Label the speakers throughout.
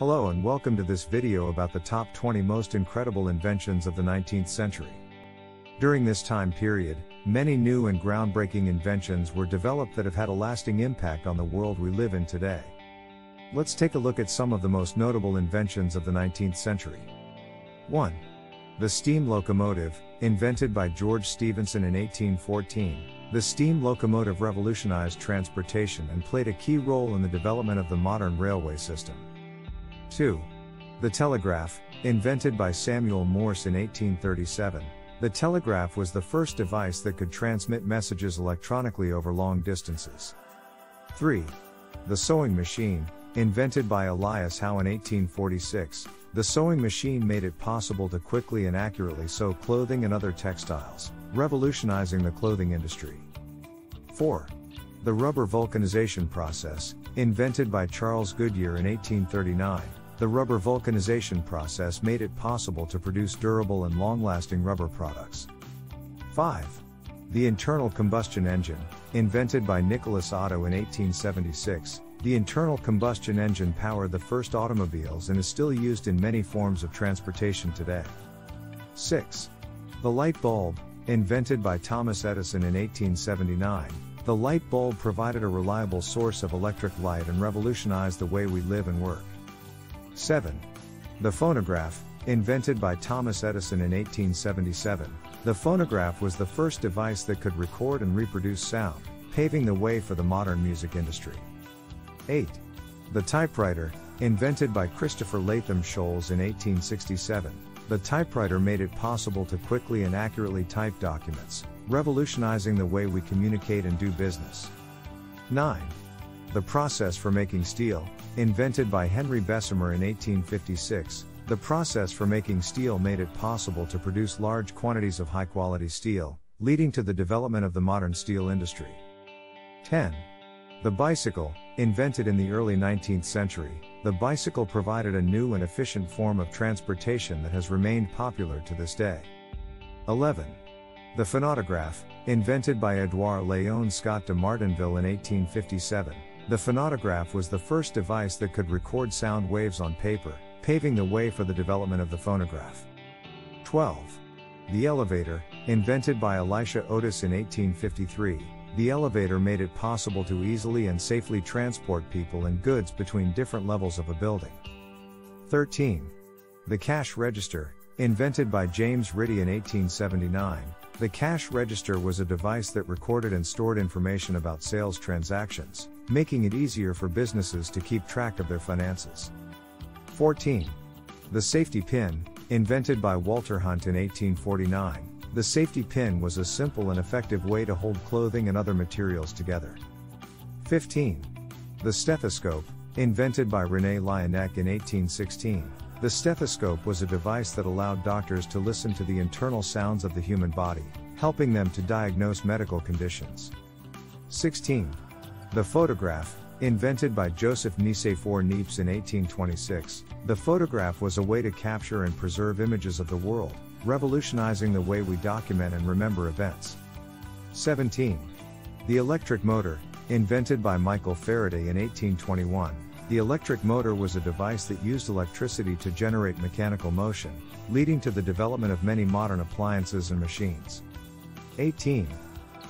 Speaker 1: Hello and welcome to this video about the top 20 most incredible inventions of the 19th century. During this time period, many new and groundbreaking inventions were developed that have had a lasting impact on the world we live in today. Let's take a look at some of the most notable inventions of the 19th century. 1. The steam locomotive, invented by George Stephenson in 1814. The steam locomotive revolutionized transportation and played a key role in the development of the modern railway system. 2. The telegraph, invented by Samuel Morse in 1837. The telegraph was the first device that could transmit messages electronically over long distances. 3. The sewing machine, invented by Elias Howe in 1846. The sewing machine made it possible to quickly and accurately sew clothing and other textiles, revolutionizing the clothing industry. 4. The rubber vulcanization process, invented by Charles Goodyear in 1839. The rubber vulcanization process made it possible to produce durable and long-lasting rubber products. 5. The internal combustion engine, invented by Nicholas Otto in 1876. The internal combustion engine powered the first automobiles and is still used in many forms of transportation today. 6. The light bulb, invented by Thomas Edison in 1879. The light bulb provided a reliable source of electric light and revolutionized the way we live and work. 7. The phonograph, invented by Thomas Edison in 1877. The phonograph was the first device that could record and reproduce sound, paving the way for the modern music industry. 8. The typewriter, invented by Christopher Latham Scholes in 1867. The typewriter made it possible to quickly and accurately type documents, revolutionizing the way we communicate and do business. 9. The process for making steel, invented by Henry Bessemer in 1856, the process for making steel made it possible to produce large quantities of high quality steel, leading to the development of the modern steel industry. 10. The bicycle, invented in the early 19th century, the bicycle provided a new and efficient form of transportation that has remained popular to this day. 11. The phonautograph, invented by Edouard Léon Scott de Martinville in 1857. The phonautograph was the first device that could record sound waves on paper, paving the way for the development of the phonograph. 12. The elevator, invented by Elisha Otis in 1853, the elevator made it possible to easily and safely transport people and goods between different levels of a building. 13. The cash register, invented by James Ritty in 1879, the cash register was a device that recorded and stored information about sales transactions, making it easier for businesses to keep track of their finances. 14. The safety pin, invented by Walter Hunt in 1849. The safety pin was a simple and effective way to hold clothing and other materials together. 15. The stethoscope, invented by René Laennec in 1816. The stethoscope was a device that allowed doctors to listen to the internal sounds of the human body, helping them to diagnose medical conditions. 16. The photograph, invented by Joseph Nicephore Niepce in 1826. The photograph was a way to capture and preserve images of the world, revolutionizing the way we document and remember events. 17. The electric motor, invented by Michael Faraday in 1821. The electric motor was a device that used electricity to generate mechanical motion, leading to the development of many modern appliances and machines. 18.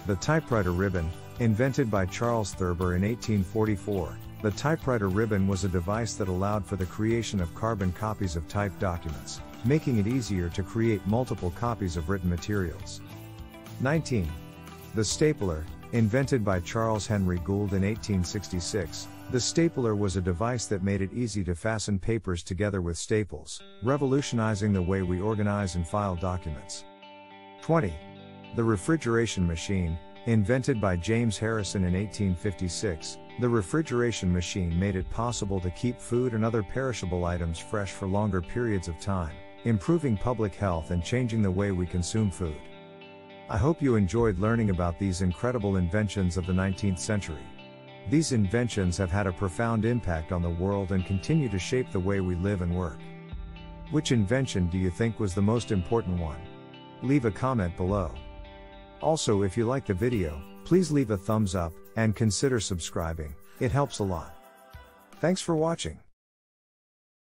Speaker 1: The typewriter ribbon, invented by Charles Thurber in 1844. The typewriter ribbon was a device that allowed for the creation of carbon copies of typed documents, making it easier to create multiple copies of written materials. 19. The stapler, invented by Charles Henry Gould in 1866, the stapler was a device that made it easy to fasten papers together with staples, revolutionizing the way we organize and file documents. 20. The refrigeration machine, invented by James Harrison in 1856, the refrigeration machine made it possible to keep food and other perishable items fresh for longer periods of time, improving public health and changing the way we consume food. I hope you enjoyed learning about these incredible inventions of the 19th century. These inventions have had a profound impact on the world and continue to shape the way we live and work. Which invention do you think was the most important one? Leave a comment below. Also if you like the video, please leave a thumbs up, and consider subscribing, it helps a lot. Thanks for watching.